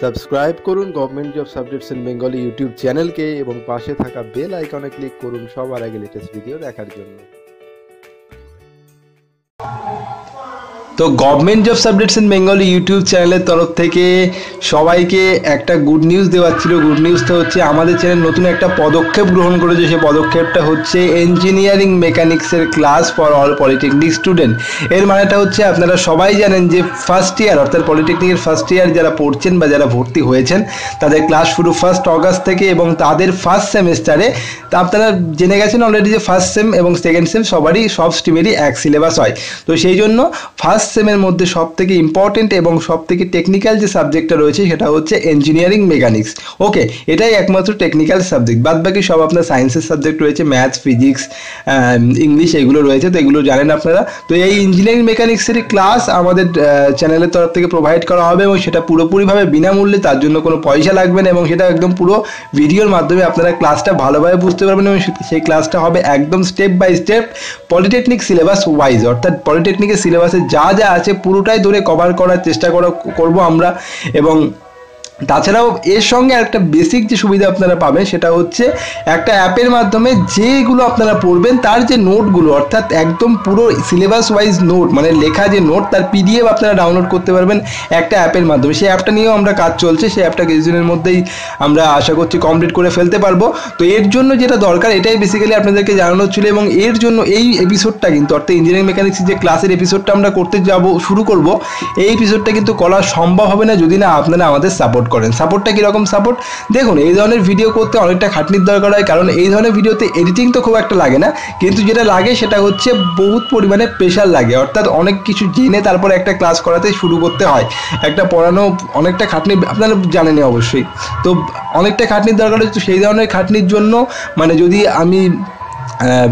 Subscribe করুন government job subjects in Bengali YouTube চ্যানেলকে এবং পাশে থাকা বেল আইকনে ক্লিক করুন সবার আগে লেটেস্ট ভিডিও দেখার জন্য। তো government job subjects in Bengali YouTube চ্যানেলের তরফ থেকে সবাইকে একটা গুড নিউজ দেওয়ার ছিল। গুড নিউজটা হচ্ছে, আমাদের চ্যানেল নতুন একটা পদক্ষেপ গ্রহণ করেছে। সেই পদক্ষেপটা হচ্ছে ইঞ্জিনিয়ারিং মেকানিক্সের class for all polytechnic student এর মানেটা হচ্ছে, আপনারা সবাই জানেন যে ফার্স্ট ইয়ার অর্থাৎ পলিটেকনিকের ফার্স্ট ইয়ার যারা পড়ছেন বা যারা ভর্তি হয়েছেন, তাদের ক্লাস শুরু ফার্স্ট অগাস্ট থেকে এবং তাদের ফার্স্ট সেমিস্টারে তা আপনারা জেনে গেছেন অলরেডি যে ফার্স্ট সেম এবং সেকেন্ড সেম সবারই, সব স্ট্রিমেরই এক সিলেবাস হয়। তো সেই জন্য ফার্স্ট সেমের মধ্যে সব থেকে ইম্পর্টেন্ট এবং সব থেকে টেকনিক্যাল যে সাবজেক্টটা রয়েছে, সেটা হচ্ছে ইঞ্জিনিয়ারিং মেকানিক্স ওকে এটাই একমাত্র টেকনিক্যাল সাবজেক্ট বাদ বাকি সব আপনার সায়েন্সের সাবজেক্ট রয়েছে ম্যাথস ফিজিক্স ইংলিশ এগুলো রয়েছে, তো এগুলো জানেন আপনারা। তো এই ইঞ্জিনিয়ারিং মেকানিক্সেরই ক্লাস আমাদের চ্যানেলের তরফ থেকে প্রোভাইড করা হবে এবং সেটা পুরোপুরিভাবে বিনামূল্যে, তার জন্য কোনো পয়সা লাগবে না এবং সেটা একদম পুরো ভিডিওর মাধ্যমে আপনারা ক্লাসটা ভালোভাবে বুঝতে পারবেন এবং সেই ক্লাসটা হবে একদম step by step polytechnic syllabus wise অর্থাৎ পলিটেকনিকের সিলেবাসে যা যা আছে পুরোটাই ধরে কভার করার চেষ্টা করা করব আমরা এবং তাছাড়াও এর সঙ্গে একটা বেসিক যে সুবিধা আপনারা পাবেন সেটা হচ্ছে একটা অ্যাপের মাধ্যমে যেগুলো আপনারা পড়বেন, তার যে নোটগুলো অর্থাৎ একদম পুরো সিলেবাস ওয়াইজ নোট মানে লেখা যে নোট তার পিডিএফ আপনারা ডাউনলোড করতে পারবেন একটা অ্যাপের মাধ্যমে। সেই অ্যাপটা নিয়েও আমরা কাজ চলছে, সেই অ্যাপটা কিছুদিনের মধ্যেই আমরা আশা করছি কমপ্লিট করে ফেলতে পারব। তো এর জন্য যেটা দরকার, এটাই বেসিক্যালি আপনাদেরকে জানানো ছিল এবং এর জন্য এই এপিসোডটা কিন্তু, অর্থাৎ ইঞ্জিনিয়ারিং মেকানিক্সের যে ক্লাসের এপিসোডটা আমরা করতে যাব, শুরু করব, এই এপিসোডটা কিন্তু করা সম্ভব হবে না যদি না আপনারা আমাদের সাপোর্ট করেন। সাপোর্টটা কীরকম সাপোর্ট দেখুন, এই ধরনের ভিডিও করতে অনেকটা খাটনির দরকার হয়, কারণ এই ধরনের ভিডিওতে এডিটিং তো খুব একটা লাগে না। কিন্তু যেটা লাগে সেটা হচ্ছে বহুত পরিমাণে প্রেশার লাগে। অর্থাৎ অনেক কিছু জেনে তারপরে একটা ক্লাস করাতে শুরু করতে হয়। একটা পড়ানো অনেকটা খাটনি, আপনারা জানেনই অবশ্যই। তো অনেকটা খাটনির দরকার হচ্ছে, সেই ধরনের খাটনির জন্য মানে যদি আমি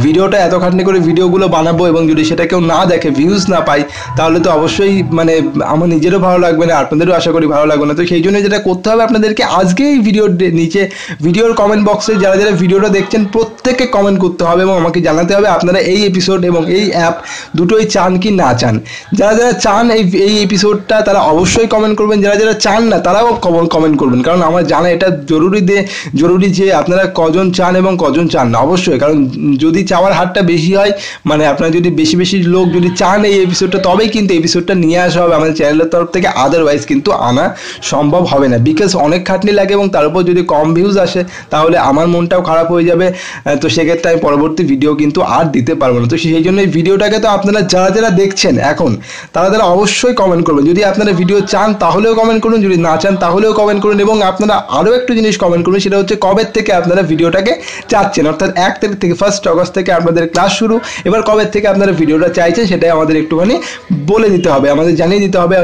ভিডিওটা এত খাটনি করে ভিডিওগুলো বানাবো এবং যদি সেটা কেউ না দেখে ভিউজ না পাই তাহলে তো অবশ্যই মানে আমার নিজেরও ভালো লাগবে না, আপনাদেরও আশা করি ভালো লাগবে না। তো সেই জন্য যেটা করতে হবে আপনাদেরকে আজকে এই ভিডিওর নিচে ভিডিওর কমেন্ট বক্সে যারা যারা ভিডিওটা দেখছেন, প্রত্যেককে কমেন্ট করতে হবে এবং আমাকে জানাতে হবে আপনারা এই এপিসোড এবং এই অ্যাপ দুটোই চান কি না চান। যারা যারা চান এই এই এপিসোডটা তারা অবশ্যই কমেন্ট করবেন। যারা যারা চান না, তারাও কমেন্ট করবেন। কারণ আমার জানা এটা জরুরি দিয়ে জরুরি যে আপনারা কজন চান এবং কজন চান না। অবশ্যই, কারণ যদি চাওয়ার হারটা বেশি হয় মানে আপনার যদি বেশি বেশি লোক যদি চান এই এপিসোডটা তবেই কিন্তু এপিসোডটা নিয়ে আসা হবে। আমাদের চ্যানেলের তরফ থেকে আদারওয়াইজ কিন্তু আনা সম্ভব হবে না। বিকজ অনেক খাটনি লাগে এবং তার উপর যদি কম ভিউজ আসে, তাহলে আমার মনটাও খারাপ হয়ে যাবে। তো সেক্ষেত্রে আমি পরবর্তী ভিডিও কিন্তু আর দিতে পারব না। তো সেই জন্য এই ভিডিওটাকে তো আপনারা যারা যারা দেখছেন এখন, তারা তারা অবশ্যই কমেন্ট করবেন। যদি আপনারা ভিডিও চান, তাহলেও কমেন্ট করুন। যদি না চান, তাহলেও কমেন্ট করুন। এবং আপনারা আরও একটু জিনিস কমেন্ট করুন, সেটা হচ্ছে কবে থেকে আপনারা ভিডিওটাকে চাচ্ছেন? অর্থাৎ এক তারিখ থেকে ফার্স্ট অগস্ট থেকে আপনাদের ক্লাস শুরু। এবার কবে থেকে আপনারা ভিডিওটা চাইছেন সেটাই আমাদের একটুখানি বলে দিতে হবে, আমাদের জানিয়ে দিতে হবে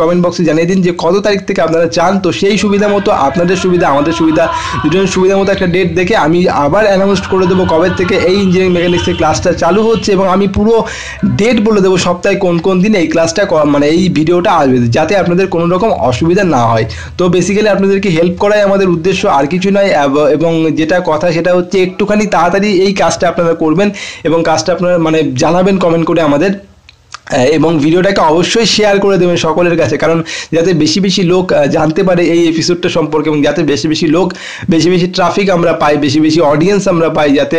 কমেন্ট বক্সে জানিয়ে দিন যে কত তারিখ থেকে আপনারা চান। তো সেই সুবিধা মতো, আপনাদের সুবিধা, আমাদের সুবিধা, দুজনের সুবিধা মতো একটা ডেট দেখে আমি আবার অ্যানাউন্স করে দেবো কবে থেকে এই ইঞ্জিনিয়ারিং মেকানিক্সের ক্লাসটা চালু হচ্ছে এবং আমি পুরো ডেট বলে দেবো সপ্তাহে কোন কোন দিন এই ক্লাসটা মানে এই ভিডিওটা আসবে, যাতে আপনাদের কোনো রকম অসুবিধা না হয়। তো বেসিক্যালি আপনাদেরকে হেল্প করাই আমাদের উদ্দেশ্য, আর কিছু নয় এবং যেটা কথা সেটা হচ্ছে একটুখানি তাড়াতাড়ি এই কাজটা আপনারা করবেন এবং কাজটা আপনারা মানে জানাবেন কমেন্ট করে আমাদের। এবং ভিডিওটাকে অবশ্যই শেয়ার করে দেবেন সকলের কাছে। কারণ যাতে বেশি বেশি লোক জানতে পারে এই এপিসোডটা সম্পর্কে এবং যাতে বেশি বেশি লোক, বেশি বেশি ট্রাফিক আমরা পাই, বেশি বেশি অডিয়েন্স আমরা পাই, যাতে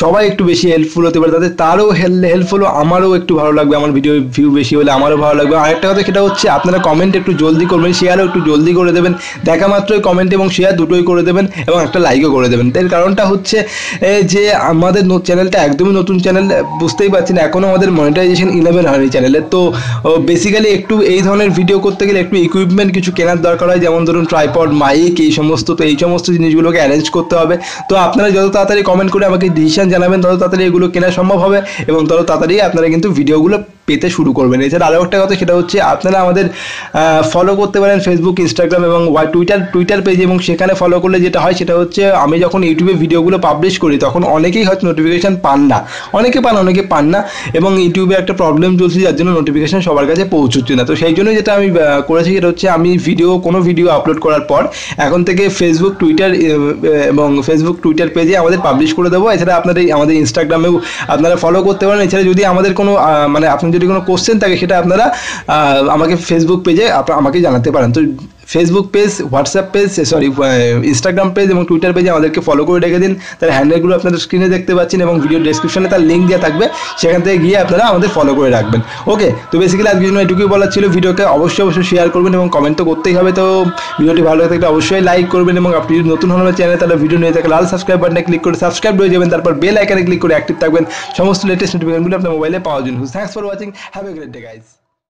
সবাই একটু বেশি হেল্পফুল হতে পারে, তাতে তারও হেল্পফুল আমারও একটু ভালো লাগবে, আমার ভিডিও ভিউ বেশি হলে আমারও ভালো লাগবে। আরেকটা কথা সেটা হচ্ছে, আপনারা কমেন্ট একটু জলদি করবেন শেয়ারও একটু জলদি করে দেবেন, দেখা মাত্রই কমেন্ট এবং শেয়ার দুটোই করে দেবেন এবং একটা লাইকও করে দেবেন। এর কারণটা হচ্ছে যে আমাদের চ্যানেলটা একদমই নতুন চ্যানেল বুঝতেই পারছেন এখনও আমাদের মনিটাইজেশন ইলেভেন হয়নি চ্যানেলে তো বেসিক্যালি একটু এই ধরনের ভিডিও করতে গেলে একটু ইকুইপমেন্ট কিছু কেনার দরকার হয়, যেমন ধরুন ট্রাইপড মাইক এই সমস্ত, তো এই সমস্ত জিনিসগুলোকে অ্যারেঞ্জ করতে হবে। তো আপনারা যত তাড়াতাড়ি কমেন্ট করে আমাকে ডিসিশন জানাবেন, তত তাড়াতাড়ি এগুলো কেনা সম্ভব হবে এবং তত তাড়াতাড়ি আপনারা কিন্তু ভিডিওগুলো পেতে শুরু করবেন। এছাড়া আরও একটা কথা, সেটা হচ্ছে আপনারা আমাদের ফলো করতে পারেন ফেসবুক ইনস্টাগ্রাম এবং টুইটার টুইটার পেজ এবং সেখানে ফলো করলে যেটা হয়, সেটা হচ্ছে আমি যখন ইউটিউবে ভিডিওগুলো পাবলিশ করি, তখন অনেকেই হয়তো নোটিফিকেশান পান না। অনেকে পান অনেকে পান না এবং ইউটিউবে একটা প্রবলেম চলছে, যার জন্য নোটিফিকেশান সবার কাছে পৌঁছচ্ছে না। তো সেই জন্য যেটা আমি করেছি, সেটা হচ্ছে আমি ভিডিও কোনো ভিডিও আপলোড করার পর এখন থেকে ফেসবুক টুইটার এবং ফেসবুক টুইটার পেজে আমাদের পাবলিশ করে দেবো। এছাড়া আপনাদের, আমাদের ইনস্টাগ্রামেও আপনারা ফলো করতে পারেন। এছাড়া যদি আমাদের কোনো মানে আপনি যদি কোনো কোশ্চেন থাকে সেটা আপনারা আমাকে ফেসবুক পেজে আমাকে জানাতে পারেন। তো Facebook page WhatsApp page sorry Instagram page এবং টুইটার পেজে আমাদেরকে ফলো করে রেখে দিন। তার হ্যান্ডেলগুলো আপনাদের স্ক্রিনে দেখতে পাচ্ছেন এবং ভিডিও ডেসক্রিপশনে তার লিঙ্ক দেওয়া থাকবে। সেখান থেকে গিয়ে আপনারা আমাদের ফলো করে রাখবেন। ওকে তো বেসিক্যালি আজকের জন্য এটুকুই বলার ছিল। ভিডিওকে অবশ্যই অবশ্যই শেয়ার করবেন এবং কমেন্ট তো করতেই হবে। তো ভিডিওটি ভালো লাগে থাকলে অবশ্যই লাইক করবেন এবং আপনি যদি নতুন হন চ্যানেলে তাহলে ভিডিও নিয়ে থাকে লাল সাবস্ক্রাইব বাটনে ক্লিক করে সাবস্ক্রাইব হয়ে যাবেন। তারপর বেল আইকনে ক্লিক করে অ্যাক্টিভ থাকবেন। সমস্ত লেটেস্ট নোটিফিকেশনগুলো আপনার মোবাইলে পাওয়ার জন্য। Thanks for watching have a great day guys